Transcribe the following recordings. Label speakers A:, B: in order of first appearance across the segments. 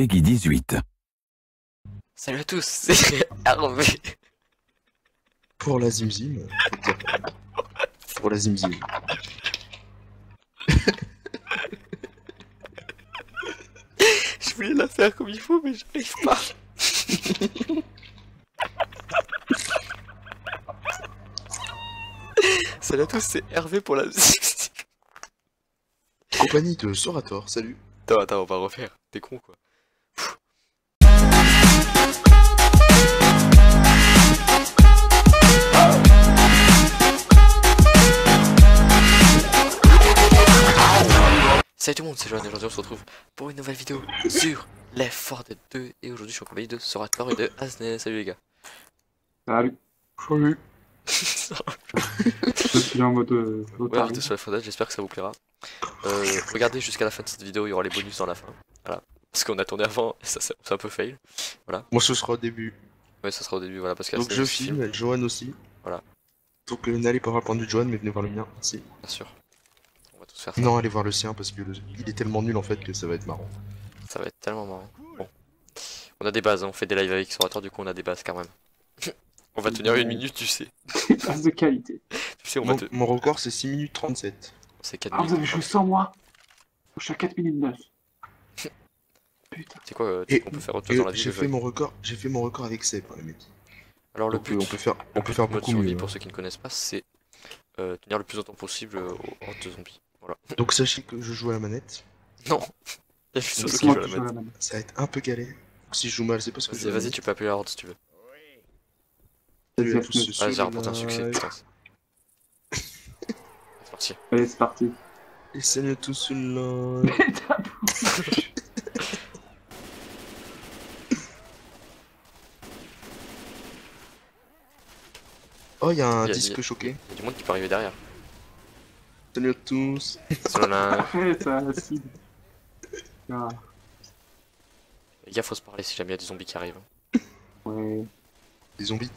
A: Peggy 18.
B: Salut à tous, c'est Hervé.
C: Pour la Zimzim. Pour la Zimzim.
B: Je voulais la faire comme il faut, mais j'arrive pas. Salut à tous, c'est Hervé pour la.
C: Compagnie de Sorator, salut.
B: Attends, attends, on va refaire. T'es con quoi. Salut tout le monde, c'est Johan et aujourd'hui on se retrouve pour une nouvelle vidéo sur Left 4 Dead 2 et aujourd'hui je suis en compagnie de Sorator et de Asne. Salut les gars.
D: Salut.
C: Salut.
D: Je suis en mode euh,
B: Ouais, sur Left 4 Dead, j'espère que ça vous plaira. Euh, regardez jusqu'à la fin de cette vidéo, il y aura les bonus dans la fin. Voilà. Parce qu'on a tourné avant et ça c'est c'est un peu fail.
C: Moi ce sera au début.
B: Ouais, ça sera au début, voilà, parce que
C: Donc je filme, Johan aussi.
B: Voilà.
C: Donc euh, n'allez pas voir le point de Johan, mais venez voir le mien. Si.
B: Bien sûr. On va tous faire ça.
C: Non, allez voir le sien parce que le- il est tellement nul en fait que ça va être marrant.
B: Ça va être tellement marrant. Bon. On a des bases, hein, on fait des lives avec Sorator, du coup on a des bases quand même. on va tenir une minute, tu sais.
D: Passe de qualité.
B: Tu sais, on va
C: Mon,
B: te...
C: mon record c'est 6 minutes 37.
B: C'est 4
D: Ah, vous avez
B: minutes.
D: joué sans moi Je suis à 4 minutes 9.
B: C'est quoi, euh,
C: Et,
B: on peut faire autre chose dans la vie
C: j'ai fait mon record, j'ai fait mon record avec Seb, les mecs.
B: Alors le
C: Donc,
B: but,
C: euh, on peut faire, on peut faire beaucoup
B: survie,
C: mieux.
B: pour
C: hein.
B: ceux qui ne connaissent pas, c'est euh, tenir le plus longtemps possible euh, aux hordes de zombies. Voilà.
C: Donc sachez que je joue à la manette.
B: Non
C: C'est
B: qui
D: moi
B: joue à la manette.
C: Ça va être un peu galère. Si je joue mal, c'est parce que je
B: Vas-y, tu peux appeler la horde si tu veux.
C: Salut à tous ceux
B: Ah, j'ai
C: le
B: rapporté un succès. C'est parti.
D: Allez, c'est parti.
C: Et salut à tous sur le live.
D: Putain,
C: Oh, il y a un
B: Y a-
C: disque
B: y a-
C: choqué.
B: Il y a du monde qui peut arriver derrière.
C: Salut à tous.
D: Ça, acide. Ah,
B: Les gars, faut se parler si jamais il y a des zombies qui arrivent.
D: ouais.
C: Les zombies.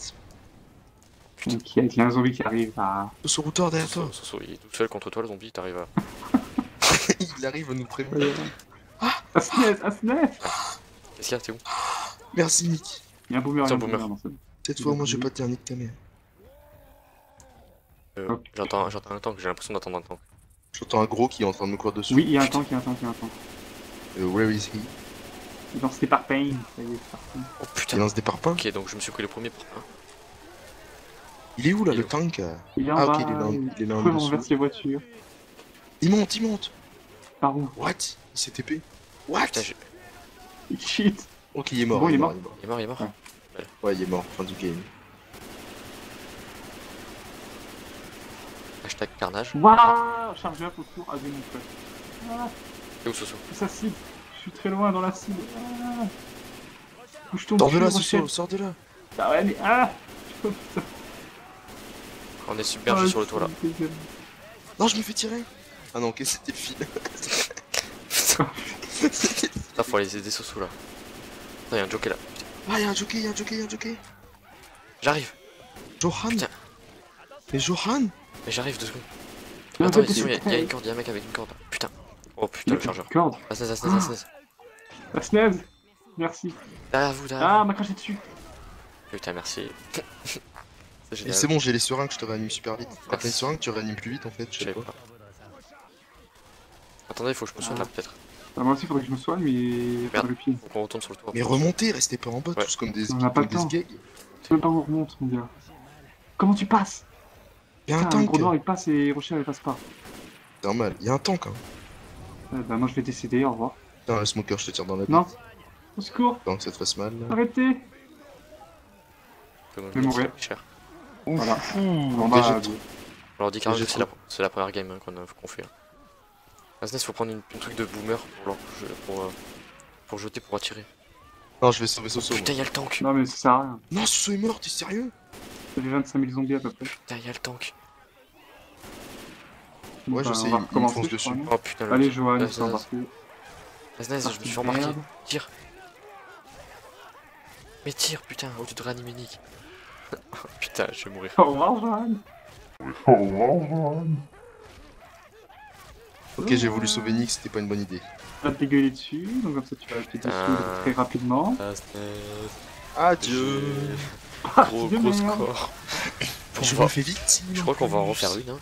D: Donc, il y a un zombie qui arrive. Ah.
C: Ce routeur derrière toi.
B: Il est tout seul contre toi, le zombie, t'arrives à.
C: il arrive à nous prévenir.
D: Asnez, Asnez
B: Qu'est-ce qu'il y a, t'es où?
C: Merci Nick.
D: Il y a un boomer,
B: Tiens,
D: un
B: boomer.
D: cette-
C: Cette fois, moi, je vais pas te dire Nick ta mère.
B: Euh. J'entends j'entends un tank, j'ai l'impression d'entendre un tank.
C: J'entends un gros qui est en train de me courir dessus.
D: Oui, il y a un tank, il y a un tank, il y a un tank.
C: Euh, where is he?
D: Il lance des parpaings. Ça y est, c'est parti.
B: Oh
C: Il
B: putain
C: lance des parpaings.
B: Ok, donc je me suis pris le premier pour un.
C: Il est où là
B: Il est
C: le
B: où
C: tank?
D: Il est en
C: Ah
D: bas.
C: ok, il est là, il est là en
D: on renverse les voitures
C: Il monte, il monte.
D: Par où?
C: What? Il s'est TP. What?
B: Putain,
D: Il cheat
C: Ok, il est mort.
D: Bon, il est
C: il est mort.
B: il est mort, il est mort.
D: Ouais.
C: Ouais, il est mort. Fin du game.
B: Hashtag carnage.
D: Waouh Chargeur autour, mon frère. Ah,
B: T'es où, Soso
D: c'est sa cible. Je suis très loin dans la cible. Ah. Bouge ton
C: Sors de là. Soso, sors de là.
D: Ah ouais, mais ah
B: On est submergé
D: Ah,
B: sur le toit là.
C: Non, je me fais tirer. Ah non, ok, c'était le fil.
B: Là, faut aller aider Soso là. Attends, y'a un jockey là.
C: Ah, y'a un jockey, y'a un jockey, y'a un jockey.
B: J'arrive
C: Johan
B: Putain.
C: Mais Johan
B: Mais j'arrive deux secondes.
D: En
B: Attends, attention, y'a
D: c'est-
B: y'a une corde, y'a un mec avec une corde. Putain. Oh putain,
D: a
B: le chargeur.
D: de corde.
B: Asnez, asnez, asnez.
D: La snaise Merci.
B: Derrière vous, derrière
D: Ah, on m'a craché dessus.
B: Putain, merci. C'est
C: Et c'est bon, j'ai les seringues, je te réanime super vite. Quand t'as une seringue, tu réanimes plus vite en fait, je sais pas.
B: pas. Attendez, il faut que je me soigne
D: Ah.
B: là peut-être.
D: Ah, moi aussi, il faudrait que je me soigne, mais.
B: Merde.
D: Le pied.
B: Faut qu'on retourne sur le toit.
C: Mais remontez, restez pas en bas,
B: Ouais.
C: tous comme des,
D: On a pas le temps. Je sais même pas où on remonte, mon gars. Comment tu passes?
C: Y'a un tank.
D: gros noir il passe et Rocher elle passe pas.
C: C'est normal, y'a un tank. Hein.
D: Euh, bah, moi je vais décéder, au revoir.
C: Putain, le smoker, je te tire dans la tête.
D: Non. Au secours
C: Donc ça te fasse mal. là.
D: Arrêtez
B: je
D: mourir.
B: cher.
D: Voilà. Bon,
C: Déjà,
D: bah.
B: On leur dit carrément que c'est la, c'est la première game hein, qu'on a- qu'on fait. Là. Asnez, faut prendre une, une truc de boomer pour, leur- je- pour, euh, pour jeter, pour attirer.
C: Non, je vais sauver Soso.
B: Putain, y'a le tank
D: Non, mais ça sert à rien.
C: Non, Soso est mort, t'es sérieux?
D: Ça fait 25 000 zombies à peu près.
B: Putain, y'a le tank
C: Ouais, je sais,
D: on va
C: il- me fonce dessus.
D: crois,
B: Oh putain, le
D: Allez, Johan,
B: je me suis remarqué. Tire Mais tire, putain, au lieu de réanimer Nick. putain, je vais mourir.
D: Au revoir, Johan
C: Ok, j'ai voulu sauver Nick, c'était pas une bonne idée.
D: Tu vas te dégueuler dessus, donc comme ça tu vas te dessus
B: Putain.
D: très rapidement.
B: Snake.
C: Adieu
B: Gros,
D: de
B: gros
D: merde.
B: score. On
C: Je
B: va-
C: me fais victime
B: Je crois qu'on va en refaire une. Hein.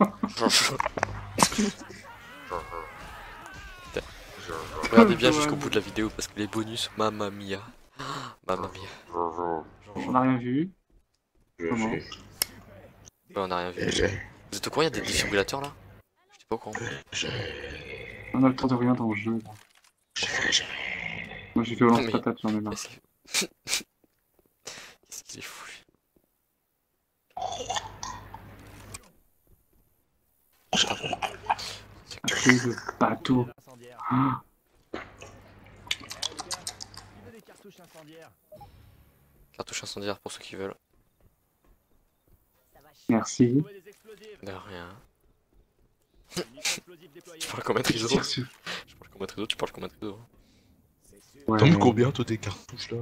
B: Regardez bien jusqu'au bout de la vidéo parce que les bonus, mamma mia. Mamma mia.
D: On n'a rien vu. Comment
B: Ouais, on a rien vu. Vous êtes au courant, il y a des défibrillateurs là? J'étais pas au courant.
D: On a le temps de rien dans le jeu. là. Moi j'ai fait au lance-patate, j'en ai marre.
B: Qu'est-ce qu'il- est fou lui.
D: Le bateau. Ah,
B: Cartouche incendiaire pour ceux qui veulent.
D: merci.
B: De rien. Tu parles comme un triso Je parle comme un triso, tu parles comme un triso.
D: Ouais.
C: T'en mets combien toi tes cartouches là?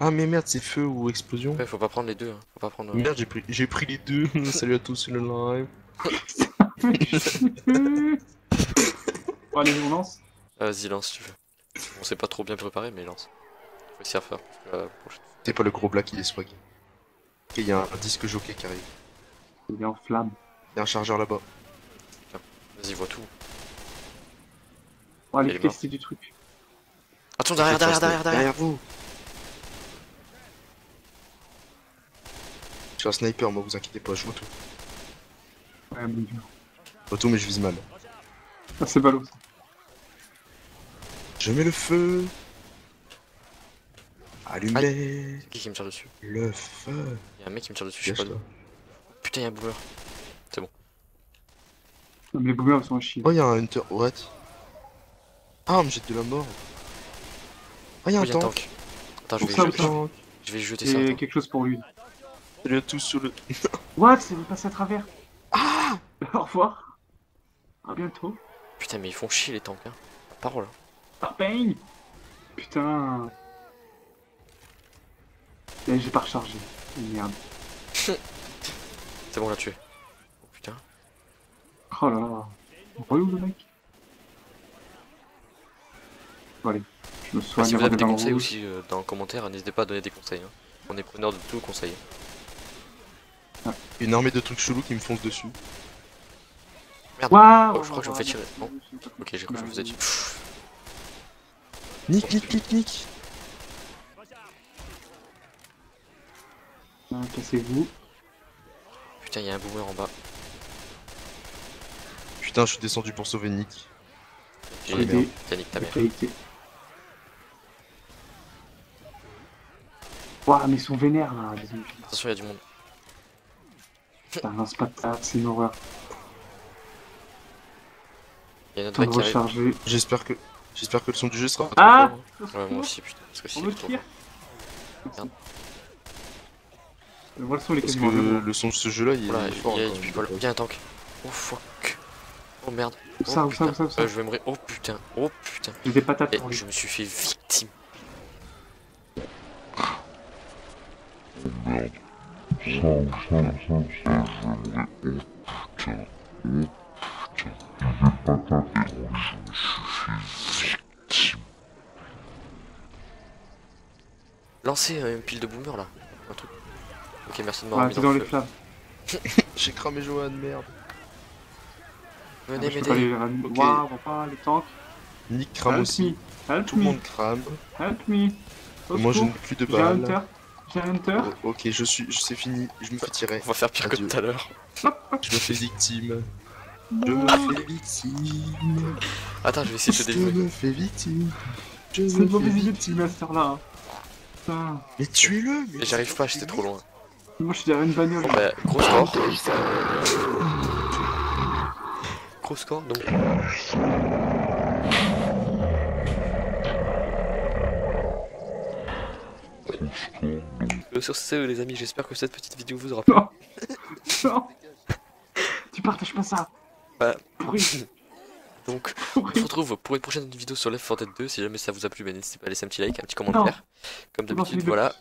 C: Ah mais merde, c'est feu ou explosion
B: Ouais, faut pas prendre les deux. hein. Faut pas prendre.
C: Merde, j'ai pris, j'ai pris les deux. Salut à tous, c'est le live.
D: Bon, allez, on lance.
B: Ah, Vas-y, lance si tu veux. On s'est pas trop bien préparé, mais lance. Faut essayer à faire. euh,
C: T'es pas le gros black, il est swag. Ok, il y a un disque jockey qui arrive.
D: Il est en flamme.
C: Il y a un chargeur là-bas.
B: Vas-y, vois tout.
D: Bon, allez,
B: Il est mort.
D: tester du truc.
B: Attention, derrière, derrière, derrière, derrière.
C: Derrière vous Je suis un sniper, moi, vous inquiétez pas, je vois tout.
D: Ouais, mon dieu.
C: Je vois tout, mais je vise mal.
D: Ah, c'est ballot ça.
C: Je mets le feu Allumez
B: Qui qui me tire dessus
C: le feu
B: Y'a un mec qui me tire dessus, je sais pas d'où. Putain, y'a un boomer.
D: Non, mais les boomers sont à chier.
C: Oh, il y a un hunter. What? Ah, on me jette de la mort. Ah,
B: Oh,
C: un
B: y'a un
C: tank.
B: tank. Attends, je vais,
D: ça,
B: je,
C: Tank.
B: vais jeter ça. Attends.
D: quelque chose pour lui.
C: Salut à tous sur le.
D: What? C'est passé à travers. Ah Au revoir. À bientôt.
B: Putain, mais ils font chier les tanks, hein. Parole.
D: Par pain Putain. Et j'ai pas rechargé. Merde.
B: C'est bon, on l'a tué. Oh putain.
D: Oh là là. Relou le mec? Bon, allez. Je me
B: Ah,
D: soigne
B: si vous avez des
D: le
B: conseils
D: rouge.
B: aussi euh, dans les commentaires, n'hésitez pas à donner des conseils. hein. On est preneur de tout conseil.
C: Une armée de trucs chelous qui me foncent dessus.
D: Waouh
B: Oh, je crois que je me fais tirer. Non. Ok, j'ai cru que je vous ai dit. Pfff.
C: Nick, nick, nick, nick
D: Ah, Cassez-vous.
B: Putain, y'a un boomer en bas.
C: Putain, je suis descendu pour sauver Nick.
B: J'ai
D: Aidé.
B: merde. T'as niqué ta mère.
D: Waouh, mais ils sont vénères là. les.
B: Attention, y'a du monde.
D: Putain, lance patate, c'est une horreur.
B: Autre
D: Temps
B: mec
D: de
B: qui arrive.
C: J'espère que. J'espère que le son du jeu sera pas
D: Ah.
B: Ouais, moi aussi, putain. Parce que
D: me
B: trop
D: tire.
B: fort. Merde.
D: Le son, il est
C: Parce que le son de ce jeu là, il
B: Voilà,
C: est fort.
B: du
C: même.
B: people. Y'a un tank. Oh fuck. Oh merde.
D: Ça,
B: Oh,
D: ça, ça, ça
B: Euh, je vais mourir. Oh putain. Oh putain.
D: J'ai des patates
B: Et
D: pour lui.
B: je me suis fait victime. Lancez euh, une pile de boomer là. Un truc. Ok, merci de m'avoir
D: Ah,
B: mis dans
D: dans
B: le
D: les
B: feu.
D: flammes.
C: J'ai cramé Johan, merde.
D: Ah,
B: Venez m'aider.
D: les ramener.
C: Ok.
D: Waouh, on va pas les tanks.
C: Nick crame
D: Help
C: aussi.
D: me. Help
C: Tout le
D: me.
C: monde crame.
D: Help me. Au
C: Moi, je
D: secours.
C: n'ai plus de
D: J'ai
C: Oh, ok, je suis. je- C'est fini. Je me fais tirer.
B: On va faire pire que tout à l'heure.
C: Je me fais victime. Je me fais victime.
B: Attends, je vais essayer de
C: Je
B: te délivrer.
C: me fais victime. Je
D: C'est
C: me
D: une
C: fais
D: mauvaise idée de
C: victime.
D: à cette heure-là. hein. Putain.
C: Mais tuez-le mais
B: Mais j'arrive pas, j'étais trop loin.
D: Moi, je suis derrière une bagnole.
B: Bah, gros score. Gros score, donc. Sur ce, les amis, j'espère que cette petite vidéo vous aura plu.
D: Non. Non. Tu partages pas ça.
B: Bah.
D: Pourri.
B: Donc, on se retrouve pour une prochaine vidéo sur Left 4 Dead 2. Si jamais ça vous a plu, bah, n'hésitez pas à laisser un petit like, un petit commentaire. Comme d'habitude, voilà.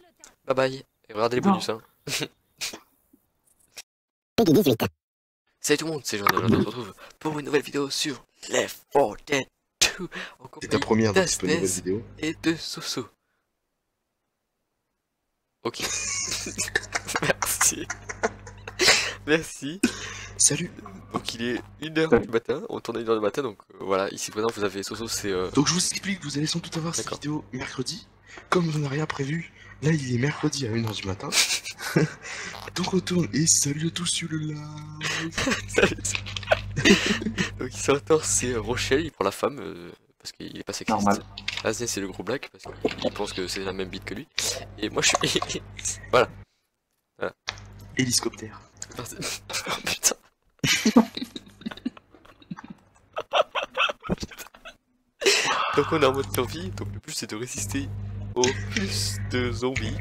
B: Bye bye. Et regardez les
D: Non.
B: bonus, hein.
A: Peggy 18.
B: Salut tout le monde, c'est Jean on se retrouve pour une nouvelle vidéo sur Left 4 Dead 2 en
C: C'est ta première donc vidéo.
B: et de Soso. Ok. Merci. Merci.
C: Salut
B: Donc il est 1h du matin, on tourne à 1h du matin, donc euh, voilà, ici maintenant vous avez Soso, c'est... euh,
C: Donc je vous explique, vous allez sans doute avoir cette vidéo mercredi. Comme on n'a rien prévu, là il est mercredi à 1h du matin. Donc on tourne et salut à tous sur le live
B: Donc il s'entend, c'est euh, Rochelle, prend la femme, euh, parce qu'il est pas sexiste.
D: Normal.
B: Asnes c'est le gros black, parce qu'il pense que c'est la même bite que lui. Et moi je suis...
C: Hélicoptère.
B: Parti- oh putain. donc on est en mode survie, donc le but c'est de résister au plus de zombies.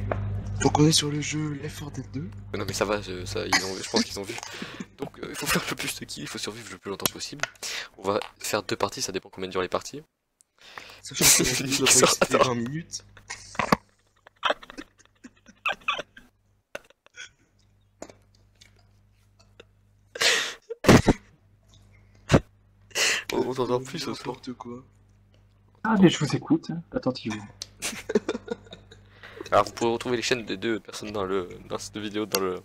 C: Donc on est sur le jeu Left 4 Dead 2.
B: Euh, Non mais ça va, je, ça, ils ont, je pense qu'ils ont vu. Donc euh, il faut faire le plus de kills, il faut survivre le plus longtemps possible. On va faire deux parties, ça dépend combien durent les parties.
C: Sachant que la vidéo doit pas
B: Attends.
C: excéder 20 minutes.
B: On, t'entend plus ce soir.
C: N'importe quoi.
D: Ah, mais je vous écoute, attentivement.
B: Alors vous pouvez retrouver les chaînes des deux personnes dans le dans cette vidéo dans le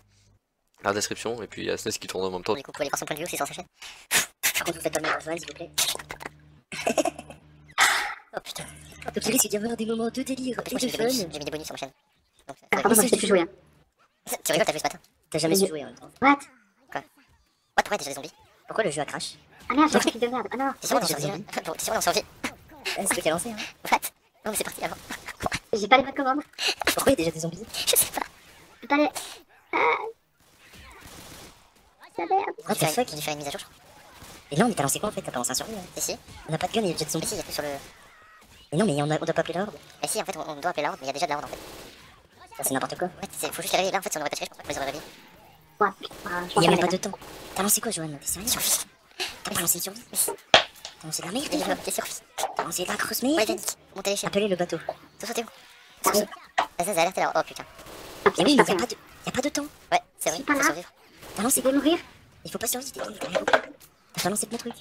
B: la description et puis il y a SNES qui tourne en même temps.
A: Du coup, vous pouvez aller voir son point de vue aussi sur sa chaîne. Par contre, vous faites pas le même rejoindre, s'il vous plaît. oh putain. Donc il risque d'y avoir des moments de délire et de
B: j'ai mis des bonus,
A: fun.
B: j'ai mis des bonus sur ma chaîne. Donc,
A: Ah, pardon, moi, je sais plus jouer. hein.
B: Tu rigoles, t'as joué ce matin
A: T'as jamais su jouer en même temps.
E: What
B: What pourquoi déjà des zombies
A: Pourquoi le jeu a crash
E: Ah merde, j'ai un truc de merde. Ah non
B: T'es sûr on est en
A: Ouais,
B: survie T'es sûr on est en survie
A: Eh, C'est toi qui as lancé, hein
B: What Non mais c'est parti avant.
E: J'ai pas les bonnes commandes.
A: Pourquoi il y a déjà des zombies?
B: Je sais pas.
E: Pas les... Ah La merde
B: What
A: the fuck
B: J'ai fait une mise à jour je crois.
A: Et là, on était lancé quoi en fait? T'as pas lancé un survie hein
B: Ici
A: On a pas de gun, il y a déjà des
B: Mais
A: zombies.
B: si, il y a plus sur le.
A: Mais non, mais on, a, on doit pas appeler la horde.
B: Mais si en fait on, on doit appeler la horde mais il y a déjà de la horde en fait.
A: Ça, c'est n'importe quoi.
B: Ouais, c'est- faut juste les réveiller là en fait si on aurait pas tiré je pense pas qu'on les aurait réveillés.
E: Ouais, ah, je
A: Il y a même pas de temps. T'as lancé quoi, Johan? T'es sérieux?
B: Survie
A: T'as pas lancé une survie
B: Mais si.
A: T'as lancé de la merde
B: T'es survie
A: T'as lancé de la grosse
B: Ouais
A: merde
B: Yannick, l'échelle.
A: Appelez le bateau.
B: Tout sautez où
E: T'arrives.
B: Ça ça a alerté là. Oh putain.
E: Ah,
A: oui,
E: je
A: mais
E: sais
A: y a
E: pas
A: de, y a pas de temps.
B: Ouais, c'est vrai,
E: C'est
B: faut survivre.
A: T'as lancé
E: Je vais mourir
A: Il faut pas survivre, t'as rien compris. T'as pas lancé de mon truc.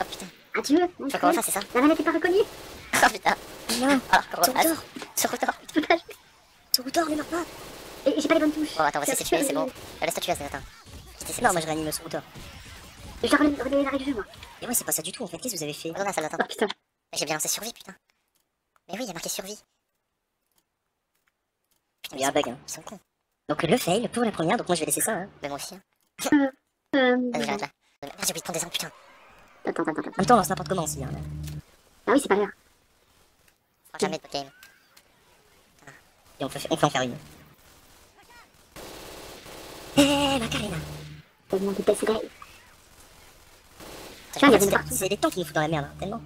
B: Oh putain.
E: Mon
B: Tu vois comment
E: frère.
B: faire c'est ça
E: La manette est pas reconnue
B: Oh putain.
A: Non,
B: Alors comment
A: sur
B: on passe
A: Rotor
B: Sur Rotor.
E: Je peux pas jouer.
A: Sur Rotor, ne meurs pas
E: Et j'ai pas les bonnes touches.
B: Bon attends, on va se laisser tuer, c'est bon. Euh, Laisse-toi tuer attends.
A: Non, moi je réanime sur Rotor.
E: Je dois relever relever l'arrêt du jeu, moi.
A: Et ouais, c'est pas ça du tout en fait. Qu'est-ce que vous avez fait
B: Retourne à la salle
E: Oh putain.
B: J'ai bien lancé survie putain. Mais oui, il y a marqué survie. Putain,
A: Il y a un bug. Hein.
B: Ils sont cons.
A: Donc le fail pour la première, donc moi je vais laisser ça. Hein.
B: Mais moi aussi. hein.
E: Euh...
B: Vas-y, j'arrête là. Euh, Merde, j'ai oublié de prendre des armes, putain.
E: Attends, attends, attends.
A: En même temps, on lance n'importe comment aussi. Hein.
E: Ah oui, c'est pas
B: fera jamais de game.
A: Et on peut, on peut en faire une. Eh, Macarena
E: Tellement de best day.
B: Putain,
E: il y a
B: j'ai
E: des
B: pas-
E: partout.
A: C'est des temps qui nous foutent dans la merde, hein, tellement.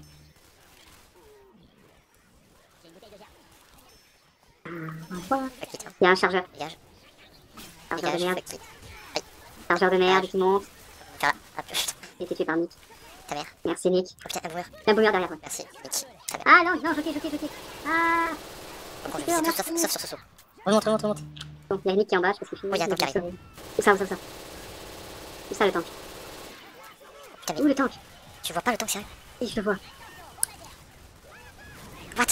E: Voilà. Il y a un chargeur.
B: Dégage,
E: Chargeur de merde. Chargeur de merde qui monte.
B: Faire là. Hop, putain,
E: J'ai été tué par Nick.
B: ta mère.
E: Merci Nick.
B: Oh putain, un.
E: Il a un boomer derrière moi.
B: Merci, Nick.
E: Ah non, non, jockey, jockey, jockey. Ah
B: Donc on
E: super,
B: c'est tout sauf, sauf sur saut.
A: Remonte, remonte, remonte.
E: Bon, il y a Nick qui est en bas, je pense qu'il finit.
B: Oh, il y a un tank qui arrive.
E: Où ça, où ça, où ça Où ça le tank
B: Putain, mais
E: Où le tank
B: tu vois pas le tank sérieux
E: Oui, je le vois.
B: What?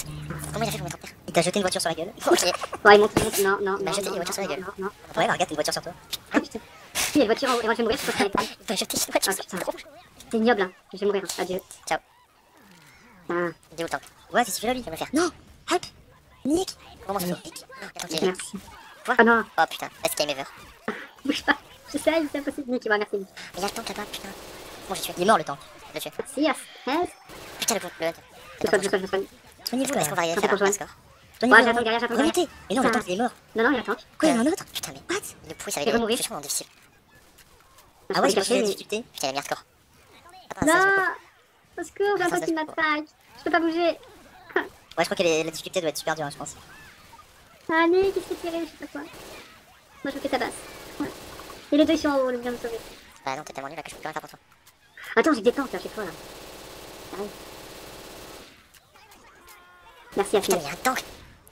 B: Comment il a fait pour mettre en terre
A: Il t'a jeté une voiture sur la gueule.
B: Ok.
E: Ouais, il monte, il monte, non, non,
B: Il
E: non,
B: jeté
E: non,
B: des voitures sur la gueule.
E: Non, non,
A: Ouais, regarde, t'as une voiture sur toi.
E: Ah putain. Il y a une voiture, en- et moi je vais mourir, je.
B: Il m'a jeté une voiture,
E: Ah,
B: c'est.
E: C'est ignoble, hein. Je vais mourir, adieu.
B: Ciao.
E: Ah,
B: Il est où le tank
A: Ouais, qu'est-ce que tu fais là, lui
B: Il va me faire.
A: Non Help Nick
B: Comment ça
A: Nick.
B: attends, j'ai
E: merci.
B: Quoi
E: Ah non,
B: Oh putain, best game ever.
E: bouge pas. Je sais, c'est impossible, Nick, ouais, merci.
B: Mais il y a le tank là-bas, putain. Bon, j'ai tué.
A: Il est mort le temps.
B: Je l'ai tué.
E: Merci, yes, yes.
B: Putain, le, le,
E: Je soigne, je soigne, je soigne.
A: Soignez-vous là.
B: Est-ce qu'on va arriver à
E: Attends,
B: faire un
E: rejoins.
B: score
A: Soignez-vous.
E: Ouais, j'attends derrière, j'attends derrière.
A: Remontez Mais non, le tank il est mort.
E: Non, non, il y a un tank.
A: Quoi, il y en a un autre
B: Putain, mais.
A: What
B: Il est pourri, ça va
E: mourir.
B: Je suis en difficile.
A: Ah ouais,
E: je
A: je pense qu'il y a
E: mais-
A: des difficultés.
B: Putain, il a mis. Attends, je
E: Non Au secours, j'ai un
B: ça,
E: qui m'attaque. Je peux pas bouger.
A: Ouais, je crois que la difficulté doit être super dure, hein, je pense.
E: Ah, Nick, qu'est-ce que tu tiré, je sais pas quoi. Moi, je fais ta basse. Ouais. Et les deux, ils sont en haut, le bien me sauver.
B: Bah non, t'es tellement nul là que je peux plus rien faire pour toi.
E: Attends, j'ai des tanks à chaque fois là. Merci à
B: Putain,
E: toi.
B: il y a un tank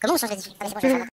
F: Comment on change la difficulté